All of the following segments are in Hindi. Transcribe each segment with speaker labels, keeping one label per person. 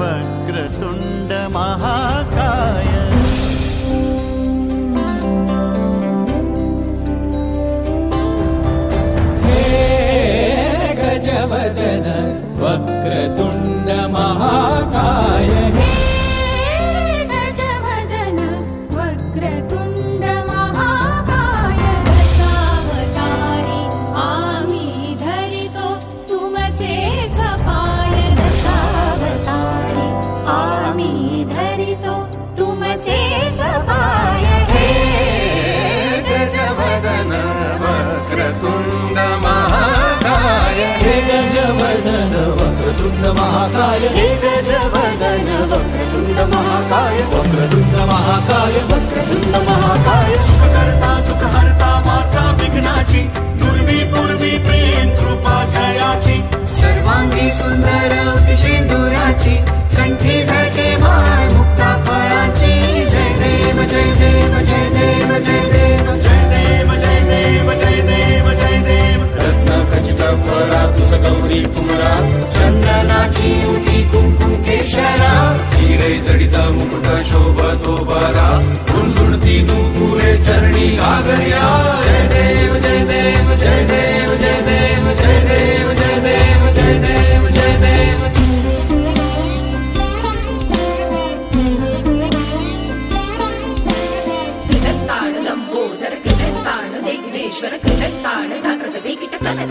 Speaker 1: वक्रतुण्ड
Speaker 2: महा महाकाय
Speaker 3: गजवदन वक्रतुण्ड महाकाय
Speaker 1: वक्रतुण्ड महाकाय
Speaker 2: वक्रतुण्ड महाकाय
Speaker 1: सुखकर्ता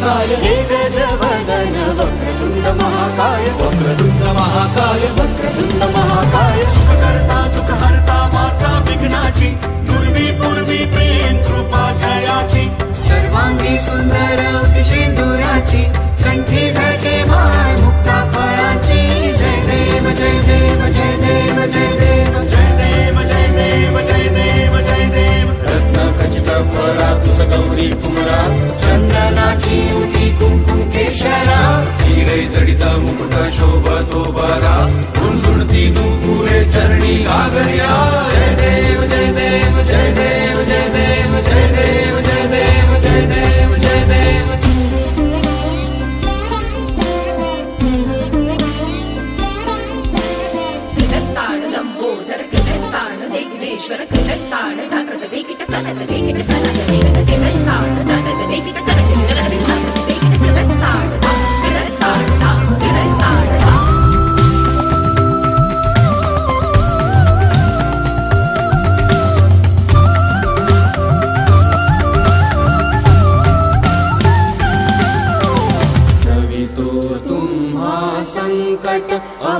Speaker 1: महाकाय गजवदन वक्रतुण्ड महाकाय वक्रतुण्ड महाकाय वक्रतुण्ड महाकाय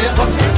Speaker 4: vaya